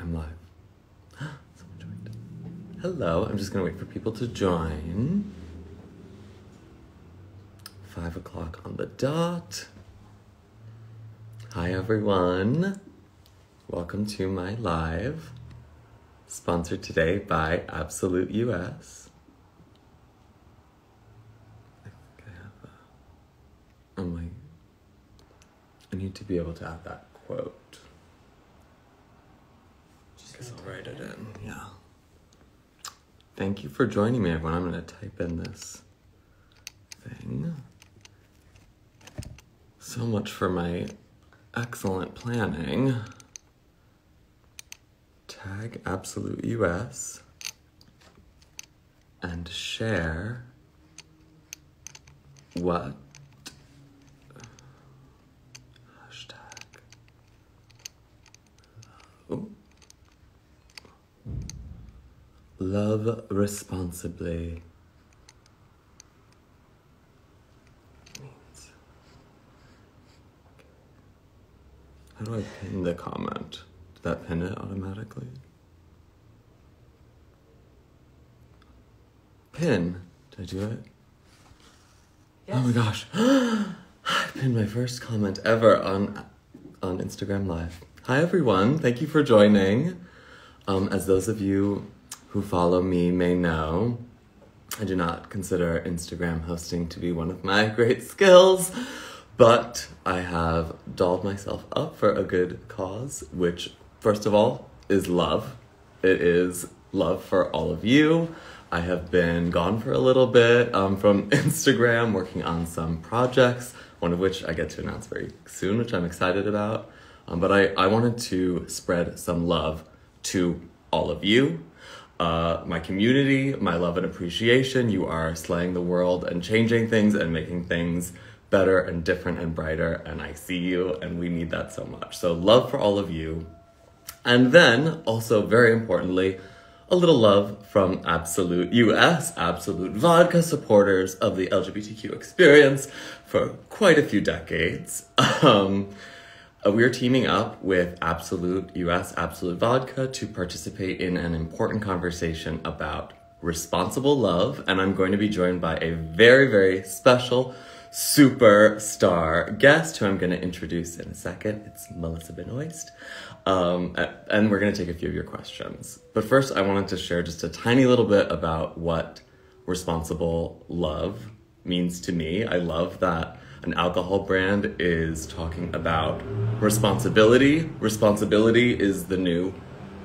I'm live. Someone joined. Hello, I'm just gonna wait for people to join. Five o'clock on the dot. Hi, everyone. Welcome to my live, sponsored today by Absolut US. I like, oh I need to be able to add that quote. Write it in. Yeah. Thank you for joining me, everyone. I'm going to type in this thing. So much for my excellent planning. Tag Absolut US and share what hashtag oh. Love responsibly. Means. How do I pin the comment? Did that pin it automatically? Pin. Did I do it? Yes. Oh my gosh. I pinned my first comment ever on on Instagram Live. Hi everyone. Thank you for joining. Um, as those of you who follow me may know, I do not consider Instagram hosting to be one of my great skills, but I have dolled myself up for a good cause, which, first of all, is love. It is love for all of you. I have been gone for a little bit um, from Instagram, working on some projects, one of which I get to announce very soon, which I'm excited about. Um, but I, I wanted to spread some love to all of you, uh, my community, my love and appreciation. You are slaying the world and changing things and making things better and different and brighter. And I see you, and we need that so much. So, love for all of you. And then, also very importantly, a little love from Absolut US, Absolut Vodka supporters of the LGBTQ experience for quite a few decades. Um, we are teaming up with Absolut US, Absolut Vodka to participate in an important conversation about responsible love. And I'm going to be joined by a very, very special superstar guest who I'm going to introduce in a second. It's Melissa Benoist. Um, and we're going to take a few of your questions. But first, I wanted to share just a tiny little bit about what responsible love means to me. I love that an alcohol brand is talking about responsibility. Responsibility is the new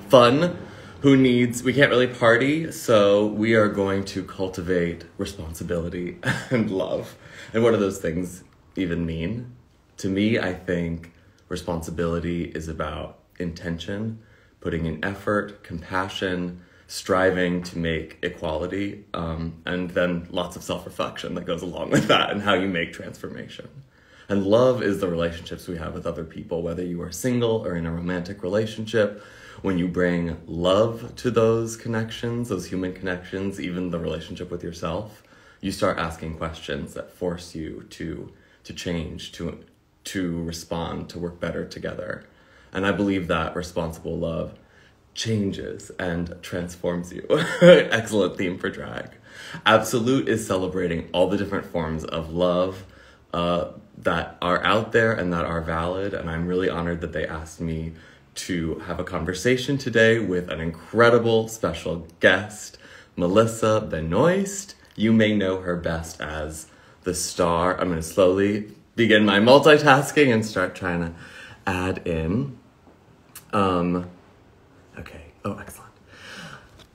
fun. Who needs, we can't really party, so we are going to cultivate responsibility and love. And what do those things even mean? To me, I think responsibility is about intention, putting in effort, compassion, striving to make equality, um, and then lots of self reflection that goes along with that and how you make transformation. And love is the relationships we have with other people, whether you are single or in a romantic relationship. When you bring love to those connections, those human connections, even the relationship with yourself, you start asking questions that force you to to change, to to respond, to work better together. And I believe that responsible love changes and transforms you. Excellent theme for drag. Absolut is celebrating all the different forms of love uh, that are out there and that are valid. And I'm really honored that they asked me to have a conversation today with an incredible special guest, Melissa Benoist. You may know her best as the star. I'm going to slowly begin my multitasking and start trying to add in. Um, okay. Oh, excellent.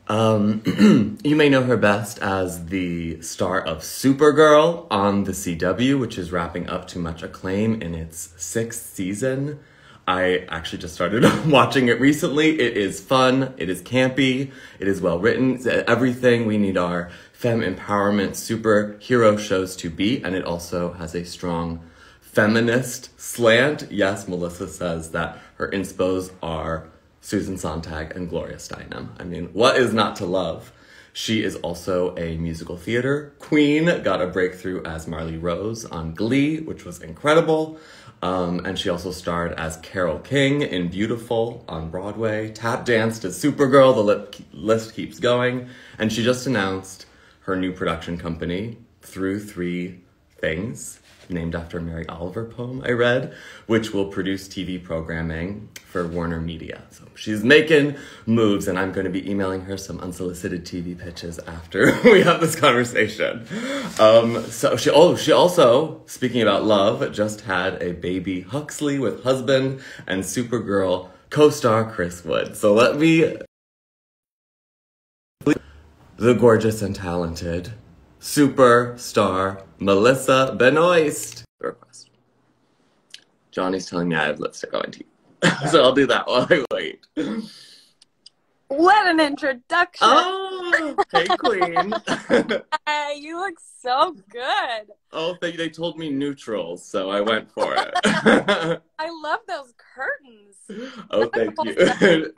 Um, you may know her best as the star of Supergirl on the CW, which is wrapping up to much acclaim in its sixth season. I actually just started watching it recently. It is fun. It is campy. It is well written. Everything we need our femme empowerment superhero shows to be. And it also has a strong feminist slant. Yes, Melissa says that her inspos are Susan Sontag and Gloria Steinem. I mean, what is not to love? She is also a musical theater queen, got a breakthrough as Marley Rose on Glee, which was incredible. Um, and she also starred as Carole King in Beautiful on Broadway, tap danced as Supergirl, the lip, list keeps going. And she just announced her new production company, Through Three Things, named after a Mary Oliver poem I read, which will produce TV programming for Warner Media. So she's making moves, and I'm going to be emailing her some unsolicited TV pitches after we have this conversation. Um, so she, oh, she also, speaking about love, just had a baby Huxley with husband and Supergirl co-star Chris Wood. So let me the gorgeous and talented superstar Melissa Benoist. Request. Johnny's telling me I have lipstick on teeth. so I'll do that while I wait. What an introduction! Oh, hey, Queen. hey, you look so good. Oh, they, they told me neutrals, so I went for it. I love those curtains. Oh, thank you.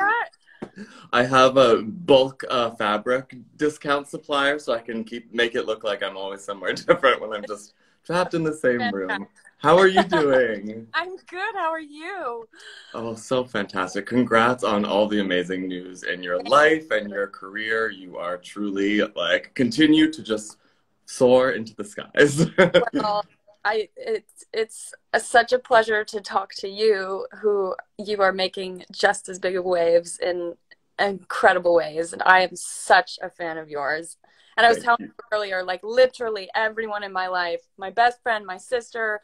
I have a bulk uh, fabric discount supplier, so I can keep make it look like I'm always somewhere different when I'm just trapped in the same room. How are you doing? I'm good. How are you? Oh, so fantastic. Congrats on all the amazing news in your life and your career. You are truly like continue to just soar into the skies. well, I it's it's a, such a pleasure to talk to you who you are making just as big of waves in incredible ways and I am such a fan of yours. And I was Thank telling you. you earlier like literally everyone in my life, my best friend, my sister,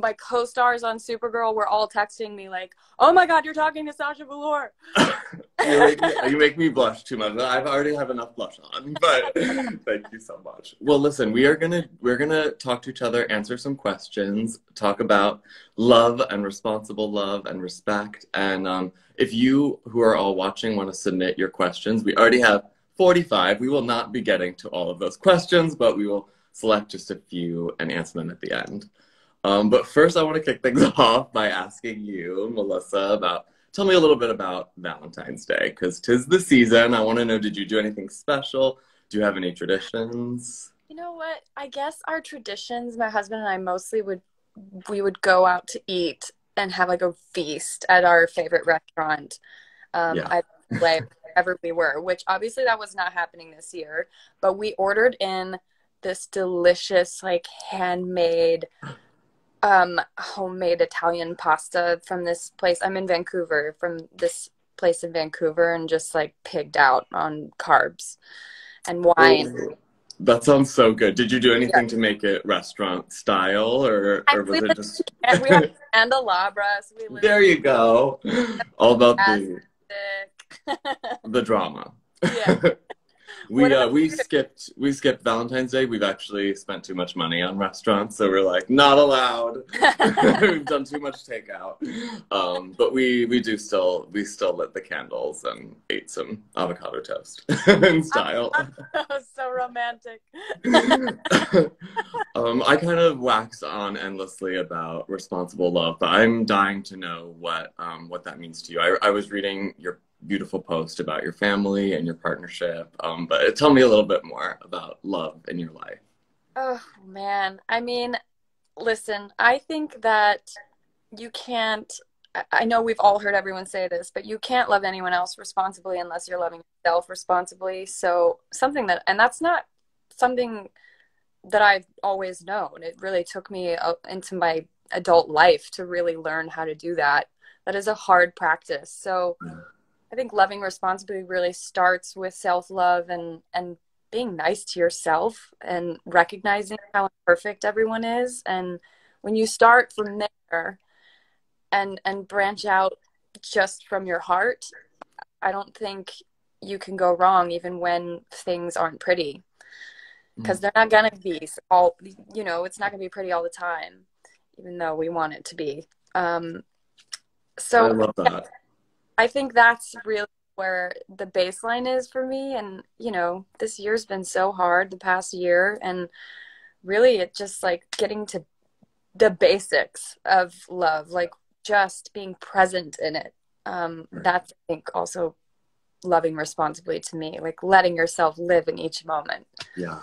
my co-stars on Supergirl were all texting me like, "Oh my God, you're talking to Sasha Velour." you, make me, you make me blush too much. I've already have enough blush on, but thank you so much. Well, listen, we are gonna we're gonna talk to each other, answer some questions, talk about love and responsible love and respect. And um, if you who are all watching want to submit your questions, we already have 45. We will not be getting to all of those questions, but we will select just a few and answer them at the end. Um, but first, I want to kick things off by asking you, Melissa, about tell me a little bit about Valentine's Day because tis the season. I want to know did you do anything special? Do you have any traditions? You know what? I guess our traditions, my husband and I mostly would we would go out to eat and have like a feast at our favorite restaurant. Um, yeah. I wherever we were, which obviously that was not happening this year. But we ordered in this delicious, like handmade um, homemade Italian pasta from this place. I'm in Vancouver from this place in Vancouver and just like pigged out on carbs and wine. Ooh, that sounds so good. Did you do anything yeah. to make it restaurant style or, or was it just and we have candelabra so we There you go. All about the the drama. Yeah. we uh, we skipped we skipped Valentine's Day. We've actually spent too much money on restaurants, so we're like not allowed. We've done too much takeout, um, but we we do still we still lit the candles and ate some avocado toast in style. so romantic. um, I kind of wax on endlessly about responsible love, but I'm dying to know what um, what that means to you. I, I was reading your beautiful post about your family and your partnership. Um, but tell me a little bit more about love in your life. Oh, man. I mean, listen, I think that you can't. I know we've all heard everyone say this, but you can't love anyone else responsibly unless you're loving yourself responsibly. So, something that, and that's not something that I've always known. It really took me into my adult life to really learn how to do that. That is a hard practice. So, I think loving responsibly really starts with self love and and being nice to yourself and recognizing how imperfect everyone is. And when you start from there and and branch out just from your heart, I don't think you can go wrong even when things aren't pretty because mm. they're not gonna be all you know it's not gonna be pretty all the time even though we want it to be um so I love that. I think that's really where the baseline is for me. And, you know, this year's been so hard the past year. And really, it just like getting to the basics of love, like just being present in it. Um, that's, I think, also loving responsibly to me, like letting yourself live in each moment. Yeah.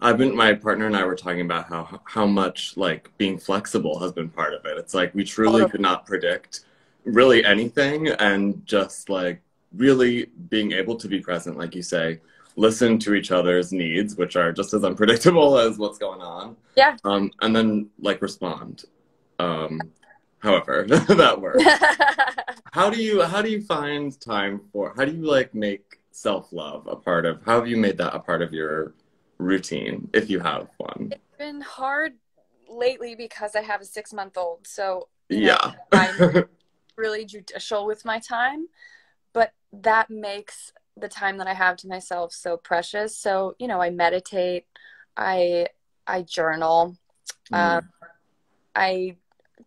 I've been my partner and I were talking about how how much like being flexible has been part of it. It's like we truly could not predict really anything and just like really being able to be present like you say, listen to each other's needs which are just as unpredictable as what's going on. Yeah. Um and then like respond. Um however that works. How do you how do you find time for how do you like make self-love a part of how have you made that a part of your routine if you have one? It's been hard lately because I have a six month old. So know, Yeah. I'm really judicial with my time, but that makes the time that I have to myself so precious. So, you know, I meditate, I I journal, Mm. um, I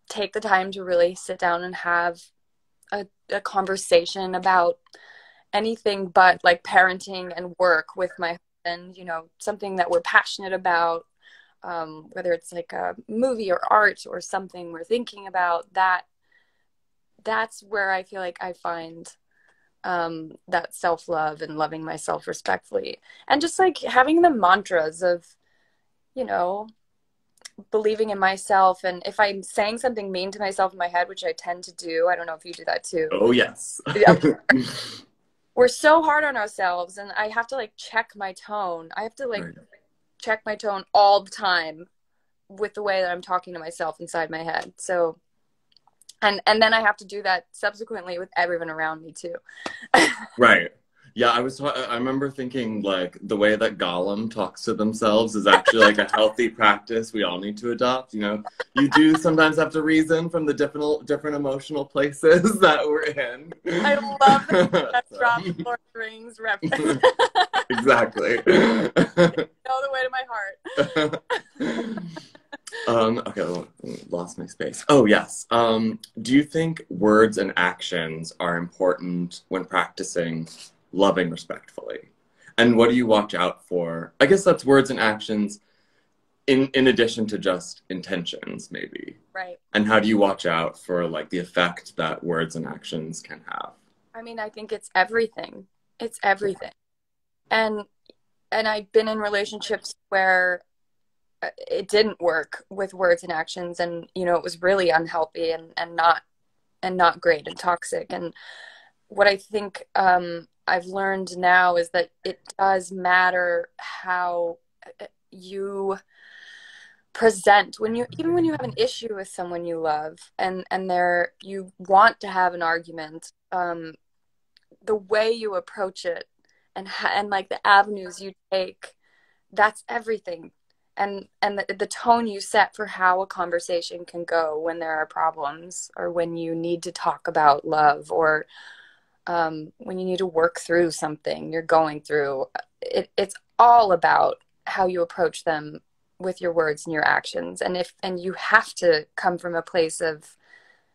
take the time to really sit down and have a, a conversation about anything but like parenting and work with my husband, you know, something that we're passionate about, um, whether it's like a movie or art or something we're thinking about, that that's where I feel like I find um, that self love and loving myself respectfully. And just like having the mantras of, you know, believing in myself. And if I'm saying something mean to myself in my head, which I tend to do, I don't know if you do that too. oh yes. We're so hard on ourselves, and I have to like check my tone. I have to like Right. check my tone all the time with the way that I'm talking to myself inside my head. So, and and then I have to do that subsequently with everyone around me too. Right. Yeah, I was. ta- I remember thinking like the way that Gollum talks to themselves is actually like a healthy practice we all need to adopt. You know, you do sometimes have to reason from the different different emotional places that we're in. I love that drop Lord of the Rings reference. exactly. all the way to my heart. Um, okay, well, lost my space. Oh, yes. Um, do you think words and actions are important when practicing loving respectfully? And what do you watch out for? I guess that's words and actions in, in addition to just intentions, maybe. Right. And how do you watch out for like the effect that words and actions can have? I mean, I think it's everything. It's everything. And and I've been in relationships where it didn't work with words and actions and you know, it was really unhealthy and and not and not great and toxic. And what I think um I've learned now is that it does matter how uh, you present when you even when you have an issue with someone you love and and they're you want to have an argument um the way you approach it and and like the avenues you take that's everything and and the, the tone you set for how a conversation can go when there are problems or when you need to talk about love or um, when you need to work through something you're going through it, it's all about how you approach them with your words and your actions and if and you have to come from a place of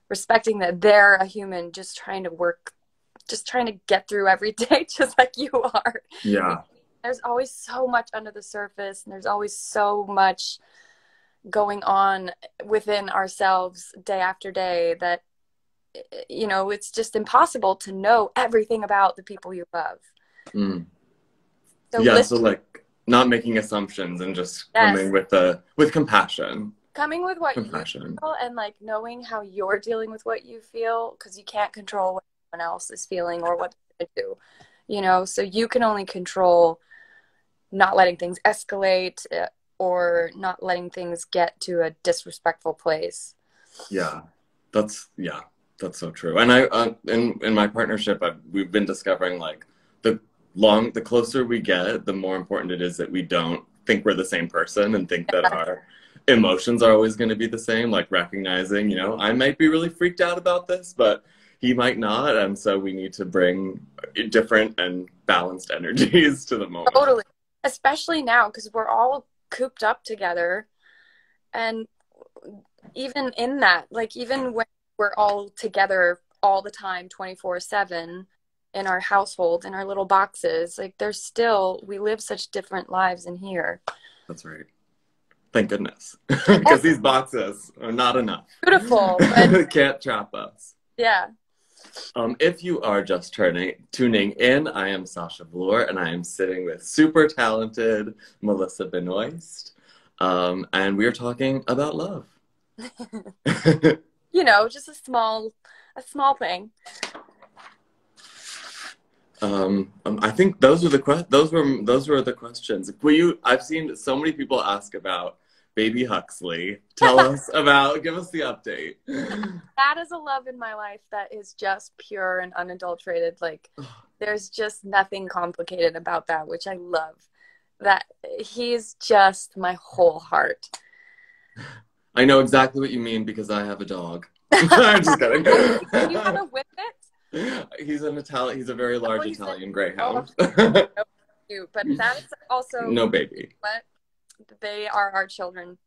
respecting that they're a human just trying to work just trying to get through every day just like you are Yeah. There's always so much under the surface and there's always so much going on within ourselves day after day that you know it's just impossible to know everything about the people you love Mm. so yeah, listen, so like not making assumptions and just Yes. coming with the with compassion. coming with what you Compassion. feel and like knowing how you're dealing with what you feel because you can't control what someone else is feeling or what they do you know so you can only control not letting things escalate uh, or not letting things get to a disrespectful place Yeah, that's yeah, that's so true. And I, uh, in in my partnership, I've, we've been discovering like the long, the closer we get, the more important it is that we don't think we're the same person and think that our emotions are always going to be the same. Like recognizing, you know, I might be really freaked out about this, but he might not, and so we need to bring different and balanced energies to the moment. totally especially now because we're all cooped up together and even in that like even when we're all together all the time 24 7 in our household in our little boxes like there's still we live such different lives in here That's right. Thank goodness, because these boxes are not enough. beautiful but Can't trap us. yeah Um, if you are just turning tuning in, I am Sasha Velour, and I am sitting with super talented Melissa Benoist, um, and we are talking about love. you know, just a small, a small thing. Um, um, I think those were the que- those were those were the questions. Will you? I've seen so many people ask about baby Huxley. Tell us about. Give us the update. That is a love in my life that is just pure and unadulterated. Like, there's just nothing complicated about that, which I love. That he's just my whole heart. I know exactly what you mean because I have a dog. I'm just kidding. you have a whippet? He's an Italian. He's a very oh, large oh, Italian greyhound. Oh, but that's also no baby. What? They are our children.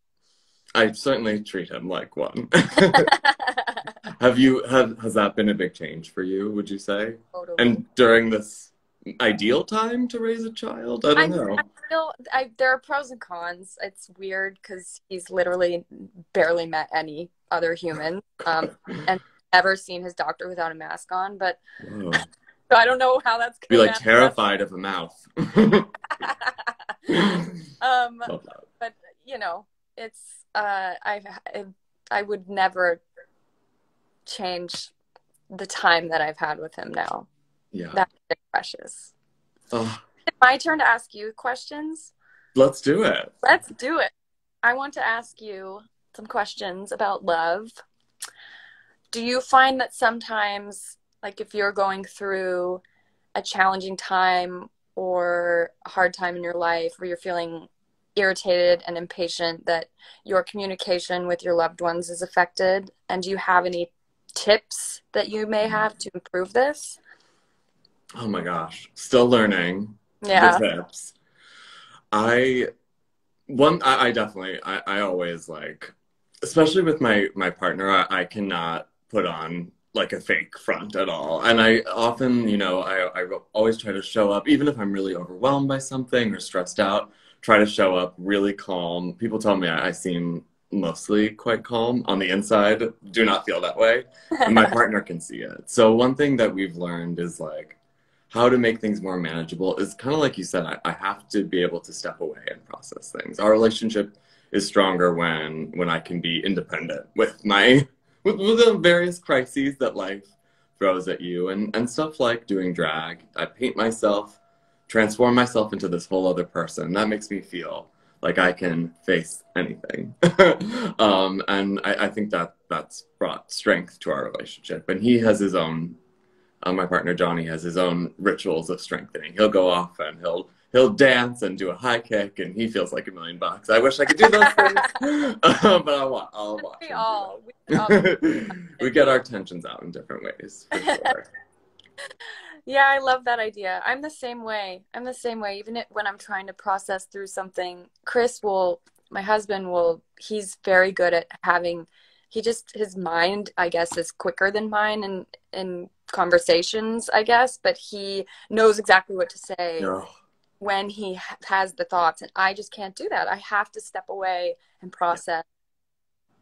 I certainly treat him like one. have you have has that been a big change for you? Would you say? Totally. And during this ideal time to raise a child? I don't I'm, know. I'm still, I, there are pros and cons. It's weird because he's literally barely met any other human. Um, and ever seen his doctor without a mask on, but so I don't know how that's gonna be like terrified of a mouth. um, but you know, it's uh, I I would never change the time that I've had with him now. Yeah, that's precious. Oh. It's my turn to ask you questions. Let's do it. Let's do it. I want to ask you some questions about love do you find that sometimes like if you're going through a challenging time or a hard time in your life where you're feeling irritated and impatient that your communication with your loved ones is affected and do you have any tips that you may mm-hmm. have to improve this? Oh my gosh. Still learning yeah. the tips. I one i, I definitely I, I always like especially with my my partner I, I cannot put on like a fake front at all. And I often, you know, I, I always try to show up, even if I'm really overwhelmed by something or stressed out, try to show up really calm. People tell me I, I seem mostly quite calm on the inside. Do not feel that way. And my partner can see it. So one thing that we've learned is like how to make things more manageable is kind of like you said, I, I have to be able to step away and process things. Our relationship is stronger when when I can be independent with my with, with the various crises that life throws at you and, and stuff like doing drag. I paint myself, transform myself into this whole other person. That makes me feel like I can face anything. um, and I, I, think that that's brought strength to our relationship. And he has his own, uh, my partner Johnny has his own rituals of strengthening. He'll go off and he'll he'll dance and do a high kick, and he feels like a million bucks. I wish I could do those things, uh, but I'll, watch. I'll watch. We all, we, all we get our tensions out in different ways. Sure. yeah, I love that idea. I'm the same way. I'm the same way. Even when I'm trying to process through something, Chris will, my husband will. He's very good at having. He just his mind, I guess, is quicker than mine, and in conversations, I guess, but he knows exactly what to say. Yeah when he ha- has the thoughts and i just can't do that i have to step away and process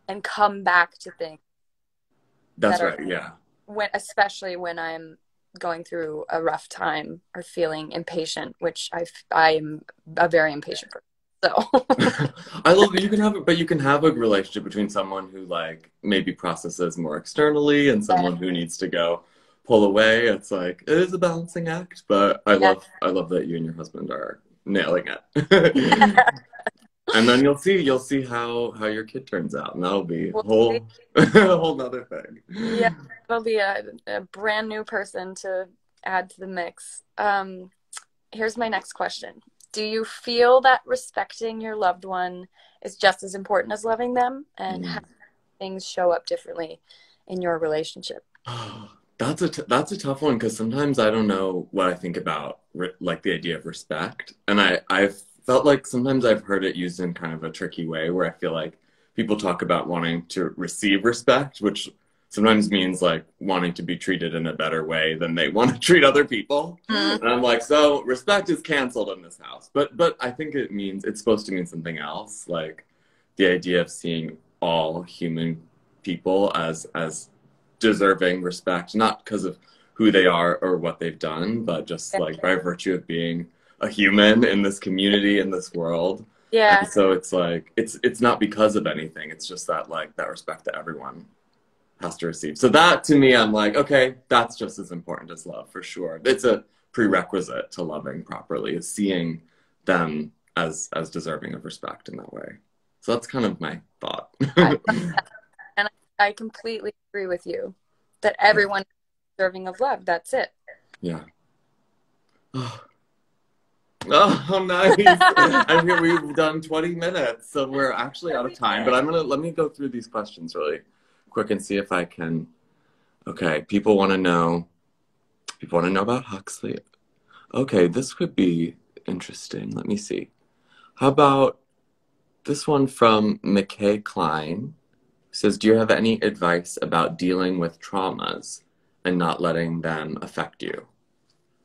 and come back to things that's that right are, yeah when especially when i'm going through a rough time or feeling impatient which i i'm a very impatient person so i love it you can have it but you can have a relationship between someone who like maybe processes more externally and someone yeah. who needs to go pull away. It's like it is a balancing act, but I love I love that you and your husband are nailing it. and then you'll see you'll see how how your kid turns out, and that'll be we'll whole a whole other thing. Yeah, it'll be a, a brand new person to add to the mix. Um, here's my next question. Do you feel that respecting your loved one is just as important as loving them? And mm. how things show up differently in your relationship? That's a t- that's a tough one because sometimes I don't know what I think about re- like the idea of respect, and I I've felt like sometimes I've heard it used in kind of a tricky way where I feel like people talk about wanting to receive respect, which sometimes means like wanting to be treated in a better way than they want to treat other people. Mm-hmm. And I'm like, so respect is canceled in this house. But but I think it means it's supposed to mean something else, like the idea of seeing all human people as as deserving respect, not because of who they are or what they've done, but just like by virtue of being a human in this community in this world. Yeah. And so it's like it's it's not because of anything. It's just that like that respect that everyone has to receive. So that to me, I'm like, okay, that's just as important as love for sure. It's a prerequisite to loving properly is seeing them as as deserving of respect in that way. So that's kind of my thought. I completely agree with you that everyone is deserving of love. That's it. Yeah. Oh, oh nice. I'm here. We've done 20 minutes, so we're actually out of time. But I'm gonna let me go through these questions really quick and see if I can. Okay, people want to know. People want to know about Huxley. Okay, this could be interesting. Let me see. How about this one from McKay Klein? Says, do you have any advice about dealing with traumas and not letting them affect you?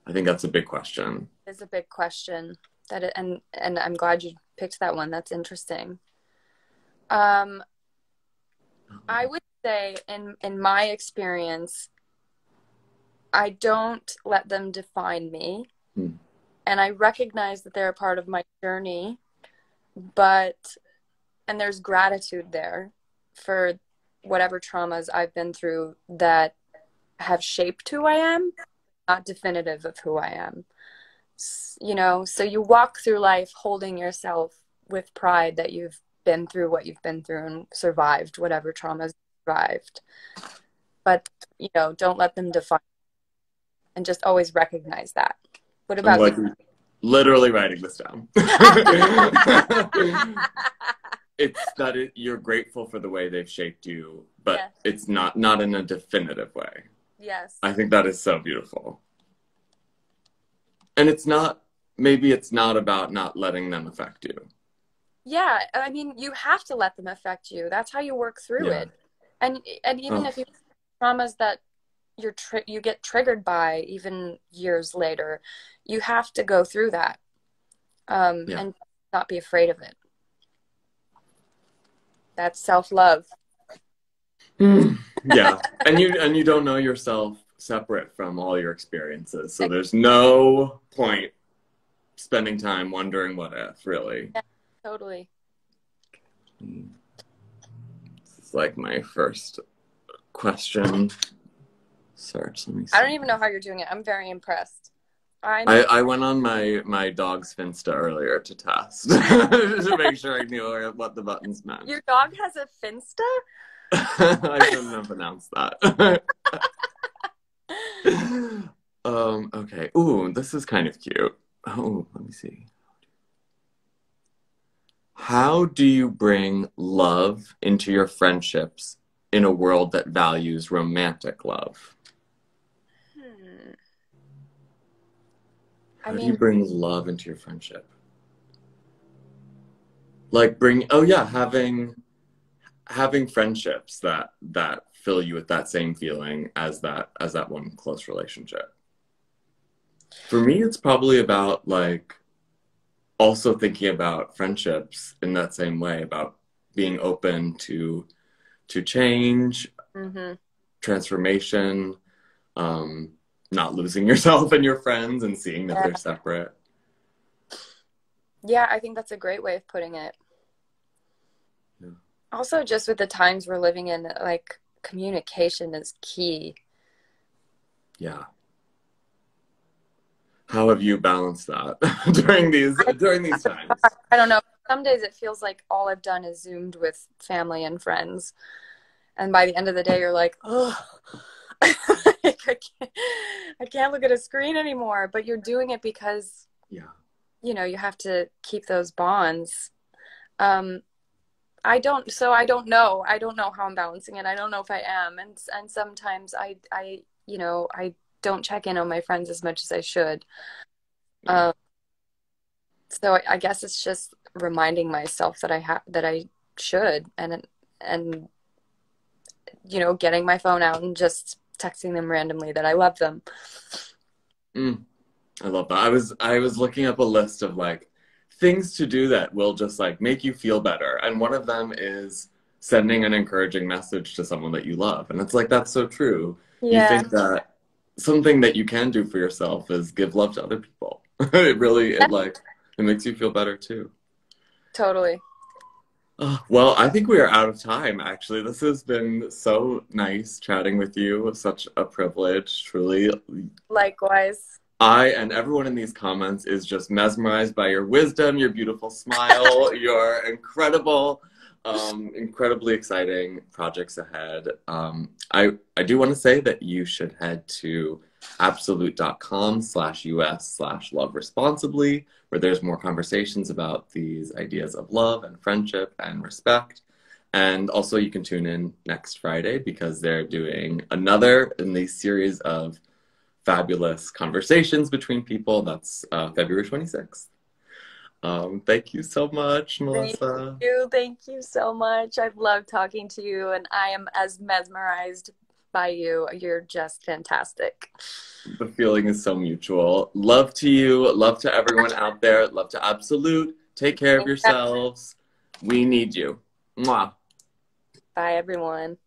I think that's a big question. It's a big question. That it, and and I'm glad you picked that one. That's interesting. Um, I would say in in my experience, I don't let them define me. Hmm. And I recognize that they're a part of my journey, but, and there's gratitude there for whatever traumas I've been through that have shaped who I am, not definitive of who I am. You know, so you walk through life holding yourself with pride that you've been through what you've been through and survived whatever traumas survived. But, you know, don't let them define and just always recognize that. What about like? Literally writing this down. it's that it, you're grateful for the way they've shaped you, but Yes. it's not not in a definitive way. Yes. I think that is so beautiful. And it's not maybe it's not about not letting them affect you. Yeah, I mean, you have to let them affect you. That's how you work through Yeah. it. And and even Oh. if you traumas that you're tri- you get triggered by even years later, you have to go through that. Um Yeah. and not be afraid of it. That's self-love. Mm. yeah. And you and you don't know yourself separate from all your experiences. So there's no point spending time wondering what if, really. Yeah, Totally. This is like my first question. Search. Let me see. I don't even know how you're doing it. I'm very impressed. I, I, I went on my, my dog's Finsta earlier to test to make sure I knew what the buttons meant. your dog has a Finsta? I shouldn't have announced that. um, okay. Ooh, this is kind of cute. Oh, let me see. How do you bring love into your friendships in a world that values romantic love? Hmm. How I do you bring love into your friendship? Like bring oh yeah, having having friendships that that fill you with that same feeling as that as that one close relationship. For me it's probably about like also thinking about friendships in that same way about being open to to change, hmm transformation, um, not losing yourself and your friends and seeing that they're separate. Yeah, I think that's a great way of putting it. Yeah. Also, just with the times we're living in, like communication is key. Yeah. How have you balanced that during these during these times? I don't know. Some days it feels like all I've done is zoomed with family and friends. And by the end of the day, you're like, oh, I, can't, I can't look at a screen anymore. But you're doing it because, Yeah. you know, you have to keep those bonds. Um, I don't, so I don't know. I don't know how I'm balancing it. I don't know if I am. And, and sometimes I, I, you know, I don't check in on my friends as much as I should. Yeah. Um, so I, I guess it's just reminding myself that I have that I should, and and you know, getting my phone out and just texting them randomly that I love them. Mm, I love that. I was I was looking up a list of like things to do that will just like make you feel better, and one of them is sending an encouraging message to someone that you love. And it's like, that's so true. Yeah. You think that something that you can do for yourself is give love to other people. it really, it like, it makes you feel better too. Totally. Uh, well, I think we are out of time, actually. This has been so nice chatting with you. Such a privilege, truly. Likewise. I and everyone in these comments is just mesmerized by your wisdom, your beautiful smile, your incredible um, incredibly exciting projects ahead. Um, I, I do want to say that you should head to absolut.com slash us slash love responsibly, where there's more conversations about these ideas of love and friendship and respect. And also, you can tune in next Friday because they're doing another in the series of fabulous conversations between people. That's uh, February 26th. Um, thank you so much, Melissa. Thank you. Thank you so much. I've loved talking to you, and I am as mesmerized by you. You're just fantastic. The feeling is so mutual. Love to you. Love to everyone out there. Love to Absolut. Take care of yourselves. We need you. Mwah. Bye, everyone.